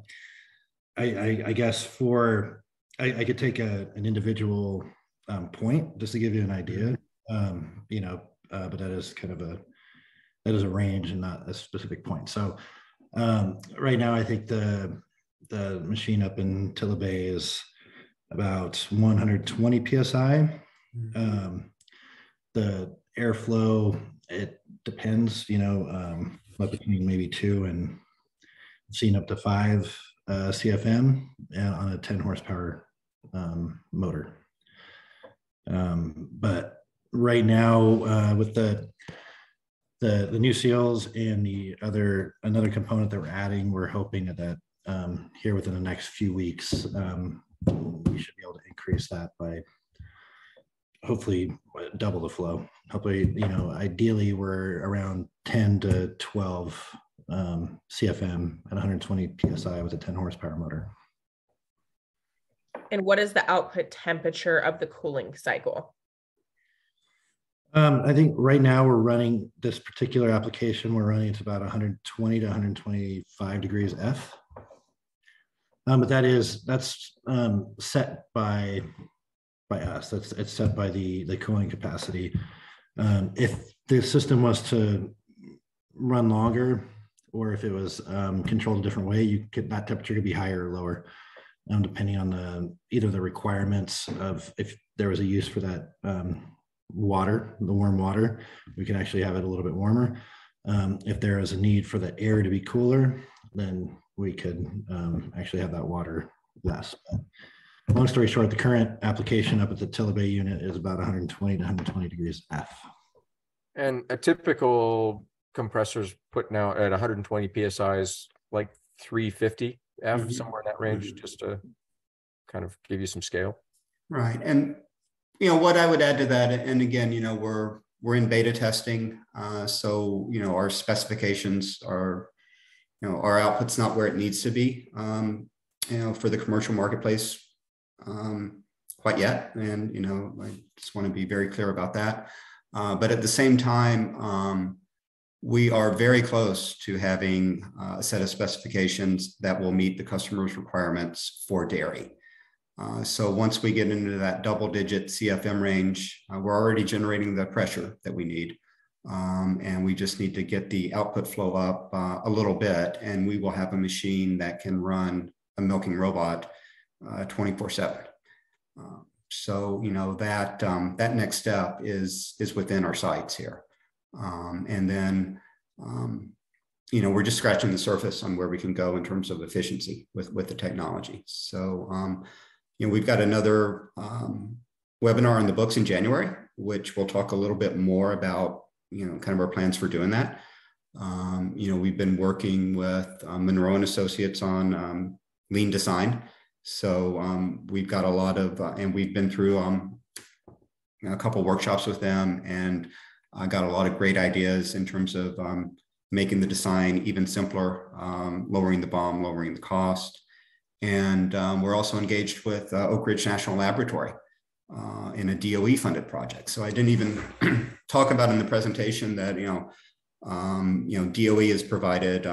I, I, I guess for I, I could take a, an individual um, point just to give you an idea. Um, you know, uh, but that is kind of a that is a range and not a specific point. So um, right now, I think the the machine up in Tilla Bay is about 120 psi. Mm-hmm. Um, the airflow it depends, you know, um, between maybe two and seen up to five uh, CFM on a 10 horsepower um, motor. Um, but right now, uh, with the the the new seals and the other another component that we're adding, we're hoping that, um, here within the next few weeks, um, we should be able to increase that by hopefully double the flow. Hopefully, you know, ideally we're around 10 to 12 um, CFM at 120 psi with a 10 horsepower motor. And what is the output temperature of the cooling cycle? Um, I think right now we're running this particular application, we're running it's about 120 to 125 degrees F. Um, but that is, that's um, set by by us. That's it's set by the the cooling capacity. Um, if the system was to run longer, or if it was um, controlled a different way, you could that temperature could be higher or lower, um, depending on the either the requirements of if there was a use for that water, the warm water, we can actually have it a little bit warmer. Um, if there is a need for the air to be cooler, then we could um, actually have that water less. But long story short, the current application up at the Tilla Bay unit is about 120 to 120 degrees F. And a typical compressor's put now at 120 psi is like 350 F, mm-hmm. somewhere in that range, mm-hmm. just to kind of give you some scale. Right. And you know what I would add to that, and again, you know, we're we're in beta testing, uh, so you know our specifications are, you know, our output's not where it needs to be, um, you know, for the commercial marketplace um, quite yet. And, you know, I just want to be very clear about that. Uh, but at the same time, um, we are very close to having uh, a set of specifications that will meet the customer's requirements for dairy. Uh, so once we get into that double digit CFM range, uh, we're already generating the pressure that we need. Um, and we just need to get the output flow up uh, a little bit, and we will have a machine that can run a milking robot uh, 24 7. Um, so, you know, that, um, that next step is, is within our sights here. Um, and then, um, you know, we're just scratching the surface on where we can go in terms of efficiency with, with the technology. So, um, you know, we've got another um, webinar in the books in January, which we'll talk a little bit more about, you know, kind of our plans for doing that. Um, you know, we've been working with um, Munro and Associates on um, lean design, so um, we've got a lot of, uh, and we've been through um, a couple workshops with them, and I got a lot of great ideas in terms of making the design even simpler, lowering the BOM, lowering the cost. And um, we're also engaged with uh, Oak Ridge National Laboratory uh, in a DOE funded project. So I didn't even talk about in the presentation that, you know, um, you know, DOE has provided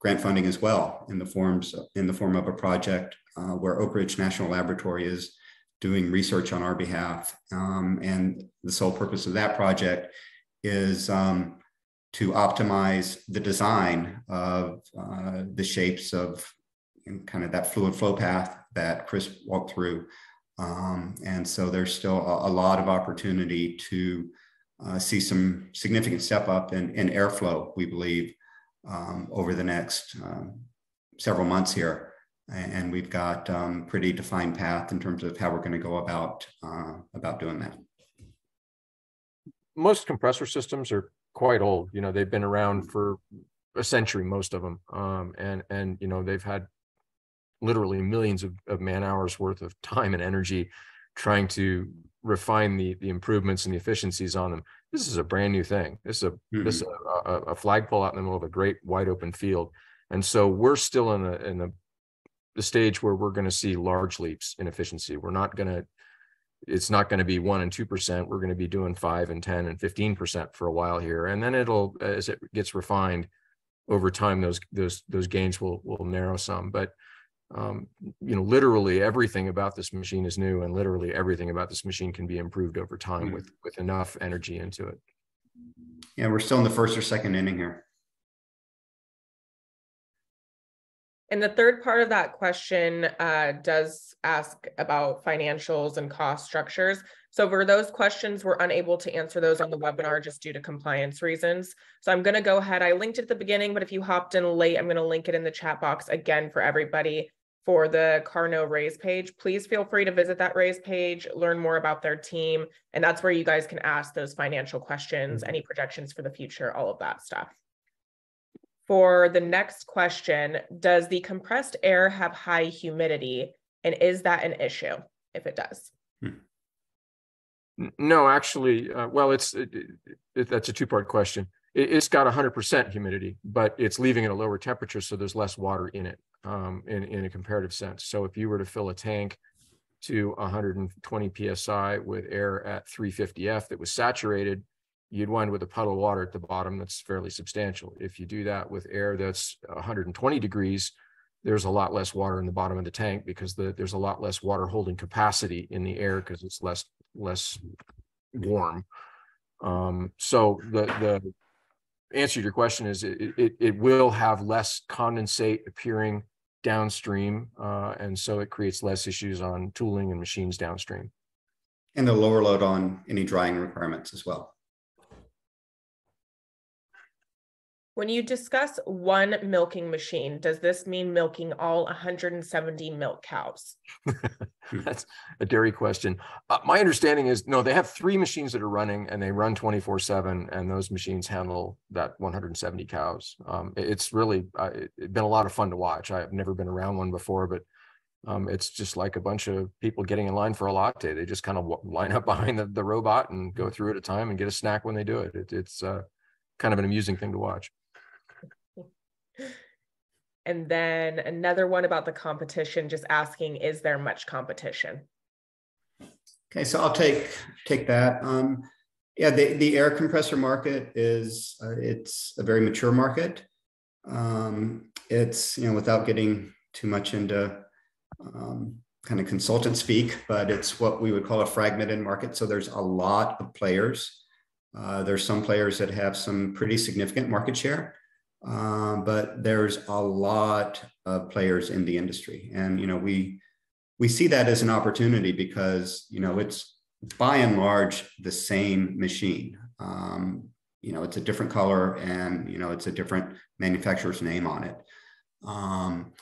grant funding as well in the forms in the form of a project uh, where Oak Ridge National Laboratory is doing research on our behalf. Um, and the sole purpose of that project is um, to optimize the design of uh, the shapes of kind of that fluid flow path that Chris walked through. Um, and so there's still a, a lot of opportunity to uh, see some significant step up in, in airflow, we believe, um, over the next um, several months here. And we've got um, pretty defined path in terms of how we're going to go about uh, about doing that. Most compressor systems are quite old. You know, they've been around for a century, most of them, um, and and you know they've had literally millions of, of man hours worth of time and energy trying to refine the the improvements and the efficiencies on them this is a brand new thing. This is a mm-hmm. this is a, a, a, flagpole out in the middle of a great wide open field, and so we're still in a in a the stage where we're going to see large leaps in efficiency. We're not going to it's not going to be one and two percent. We're going to be doing five and ten and fifteen percent for a while here, and then it'll as it gets refined over time, those those those gains will will narrow some, but um, you know, literally everything about this machine is new, and literally everything about this machine can be improved over time mm-hmm. with with enough energy into it. Yeah, we're still in the first or second inning here. And the third part of that question uh, does ask about financials and cost structures. So for those questions, we're unable to answer those on the webinar just due to compliance reasons. So I'm going to go ahead. I linked it at the beginning, but if you hopped in late, I'm going to link it in the chat box again for everybody for the Carnot raise page. Please feel free to visit that raise page, learn more about their team, and that's where you guys can ask those financial questions, any projections for the future, all of that stuff. For the next question, does the compressed air have high humidity? And is that an issue if it does? No, actually, uh, well, it's it, it, that's a two-part question. It, has got 100% humidity, but it's leaving at a lower temperature, so there's less water in it um, in in a comparative sense. So if you were to fill a tank to 120 psi with air at 350 F that was saturated, you'd wind with a puddle of water at the bottom that's fairly substantial. If you do that with air that's 120 degrees, there's a lot less water in the bottom of the tank because the, there's a lot less water holding capacity in the air because it's less less warm. Um, so the the answer to your question is it, it, it will have less condensate appearing downstream, uh, and so it creates less issues on tooling and machines downstream. And a lower load on any drying requirements as well. When you discuss one milking machine, does this mean milking all 170 milk cows? That's a dairy question. Uh, my understanding is no, they have three machines that are running and they run 24 7, and those machines handle that 170 cows. Um, it's really uh, it's been a lot of fun to watch. I've never been around one before, but um, it's just like a bunch of people getting in line for a latte. They just kind of line up behind the, the robot and go through at a time and get a snack when they do it. it it's uh, kind of an amusing thing to watch. And then another one about the competition, just asking, is there much competition? Okay, so I'll take take that. Um, yeah, the, the air compressor market is uh, it's a very mature market. Um, it's you know without getting too much into um, kind of consultant speak, but it's what we would call a fragmented market. So there's a lot of players. Uh, there's some players that have some pretty significant market share. Um, but there's a lot of players in the industry, and you know we we see that as an opportunity because you know it's by and large the same machine. Um, you know it's a different color, and you know it's a different manufacturer's name on it, um,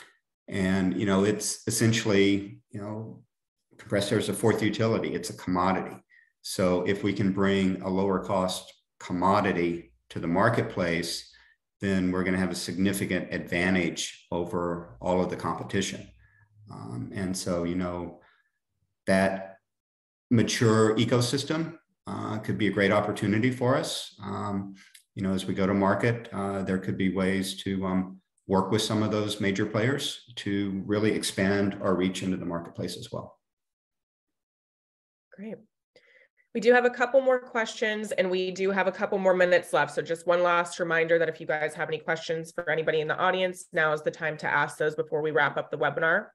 and you know it's essentially you know compressor is a fourth utility. It's a commodity. So if we can bring a lower cost commodity to the marketplace then we're going to have a significant advantage over all of the competition. Um, and so, you know, that mature ecosystem uh, could be a great opportunity for us. Um, you know, as we go to market, uh, there could be ways to um, work with some of those major players to really expand our reach into the marketplace as well. Great. We do have a couple more questions and we do have a couple more minutes left. So just one last reminder that if you guys have any questions for anybody in the audience, now is the time to ask those before we wrap up the webinar.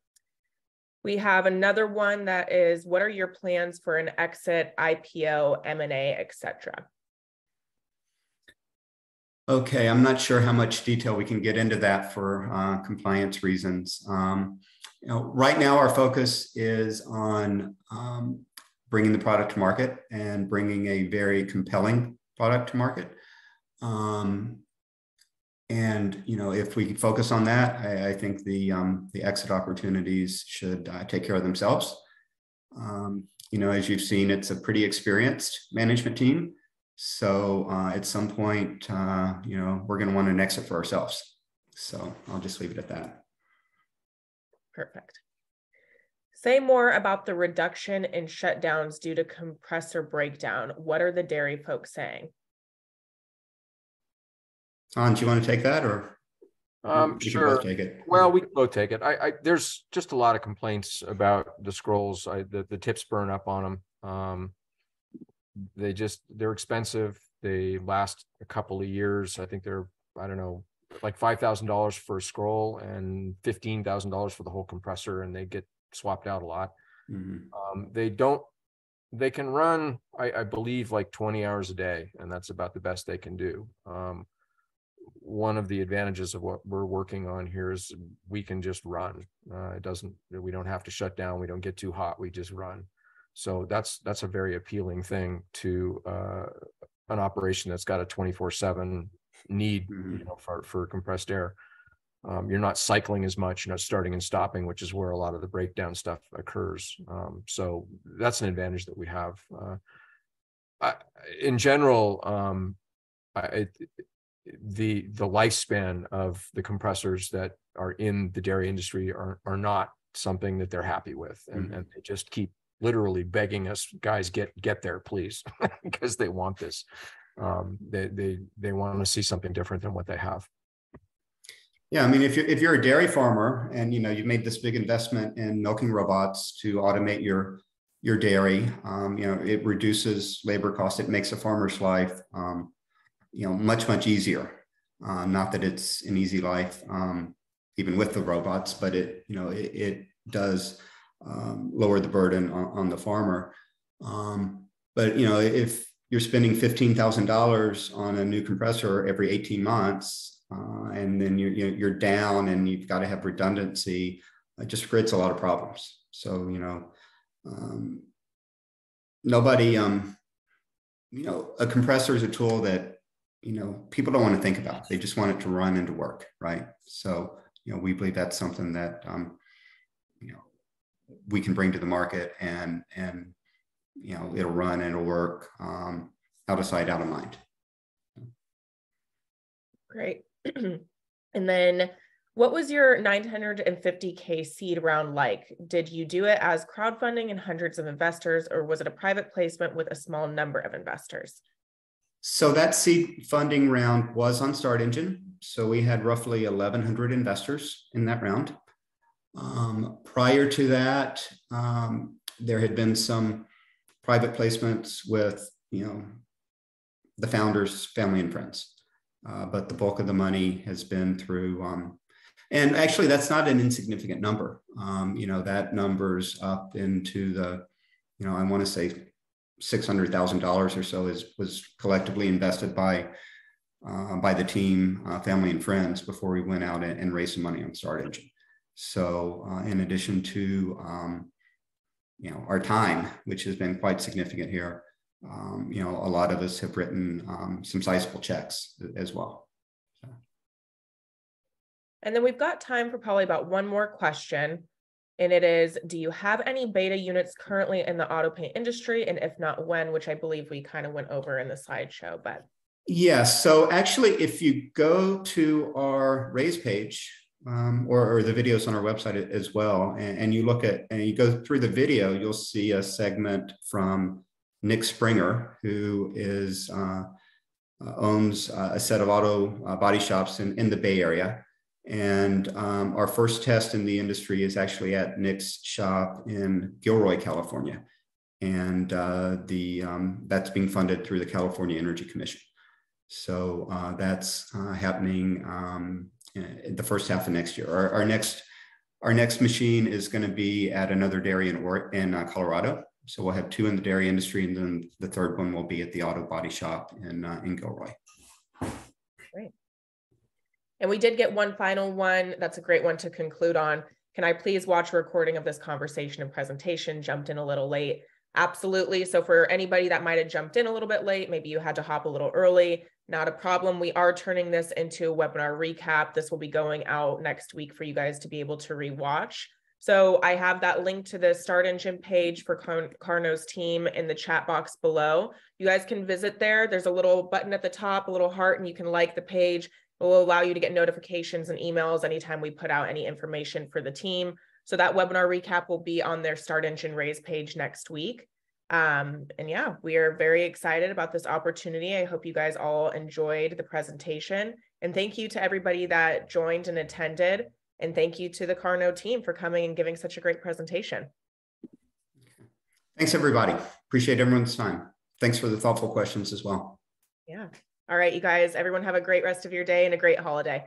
We have another one that is, what are your plans for an exit, IPO, M&A, etc.? Okay, I'm not sure how much detail we can get into that for uh, compliance reasons. Um, you know, right now, our focus is on um, bringing the product to market and bringing a very compelling product to market. Um, and you know, if we focus on that, I, I think the um, the exit opportunities should uh, take care of themselves. Um, you know, as you've seen, it's a pretty experienced management team. So uh, at some point, uh, you know, we're going to want an exit for ourselves. So I'll just leave it at that. Perfect. Say more about the reduction in shutdowns due to compressor breakdown. What are the dairy folks saying? Hans, do you want to take that or? Um, sure. Take it. Well, we can both take it. I, I, there's just a lot of complaints about the scrolls. I, the, the tips burn up on them. Um, they just they're expensive. They last a couple of years. I think they're I don't know like five thousand dollars for a scroll and fifteen thousand dollars for the whole compressor, and they get swapped out a lot. Mm-hmm. Um, they don't. They can run, I, I, believe, like 20 hours a day, and that's about the best they can do. Um, one of the advantages of what we're working on here is we can just run. Uh, it doesn't, we don't have to shut down. We don't get too hot. We just run. So that's that's a very appealing thing to uh, an operation that's got a 24 seven need Mhm. you know, for, for compressed air. Um, you're not cycling as much, you're not starting and stopping, which is where a lot of the breakdown stuff occurs. Um, so that's an advantage that we have. Uh, I, in general, um, I, the, the lifespan of the compressors that are in the dairy industry are, are not something that they're happy with. And, Mhm. and they just keep literally begging us, guys, get, get there, please, because they want this. Um, they, they, they want to see something different than what they have. Yeah, I mean, if you're if you're a dairy farmer and you know you've made this big investment in milking robots to automate your your dairy, um, you know it reduces labor costs. It makes a farmer's life, um, you know, much much easier. Uh, not that it's an easy life, um, even with the robots, but it you know it, it does um, lower the burden on, on the farmer. Um, but you know if you're spending fifteen thousand dollars on a new compressor every eighteen months, uh, and then you're you're you're down, and you've got to have redundancy. It just creates a lot of problems. So you know, um, nobody, um, you know, a compressor is a tool that you know people don't want to think about. They just want it to run and to work, right? So you know, we believe that's something that um, you know we can bring to the market, and and you know it'll run and it'll work um, out of sight, out of mind. Great. and then what was your 950K seed round like? Did you do it as crowdfunding and hundreds of investors, or was it a private placement with a small number of investors? So that seed funding round was on StartEngine. So we had roughly 1,100 investors in that round. Um, prior to that, um, there had been some private placements with, you know, the founders, family, and friends. Uh, but the bulk of the money has been through, um, and actually that's not an insignificant number. Um, you know, that number's up into the, you know, I want to say six hundred thousand dollars or so is was collectively invested by uh, by the team, uh, family, and friends before we went out and, and raised some money on StartEngine. So, uh, in addition to um, you know our time, which has been quite significant here, um, you know a lot of us have written um, some sizable checks as well. So. And then we've got time for probably about one more question. And it is Do you have any beta units currently in the auto paint industry? And if not, when? Which I believe we kind of went over in the slideshow. But yes, so actually, if you go to our raise page, um, or, or, the videos on our website as well, and, and, you look at and you go through the video, you'll see a segment from Nick Springer, who is uh, owns uh, a set of auto uh, body shops in, in the Bay Area. And um, our first test in the industry is actually at Nick's shop in Gilroy, California. And uh, the, um, that's being funded through the California Energy Commission. So uh, that's uh, happening um, in the first half of next year. Our, our next, our next machine is going to be at another dairy in, in uh, Colorado. So we'll have two in the dairy industry, and then the third one will be at the auto body shop in uh, in Gilroy. Great. And we did get one final one. That's a great one to conclude on. Can I please watch a recording of this conversation and presentation? Jumped in a little late. Absolutely. So for anybody that might have jumped in a little bit late, maybe you had to hop a little early, not a problem. We are turning this into a webinar recap. This will be going out next week for you guys to be able to rewatch. So I have that link to the StartEngine page for Car Carnot's team in the chat box below. You guys can visit there. There's a little button at the top, a little heart, and you can like the page. It will allow you to get notifications and emails anytime we put out any information for the team. So that webinar recap will be on their StartEngine Raise page next week. Um, and yeah, we are very excited about this opportunity. I hope you guys all enjoyed the presentation. And thank you to everybody that joined and attended. And thank you to the Carnot team for coming and giving such a great presentation. Thanks, everybody. Appreciate everyone's time. Thanks for the thoughtful questions as well. Yeah. All right, you guys, everyone have a great rest of your day and a great holiday.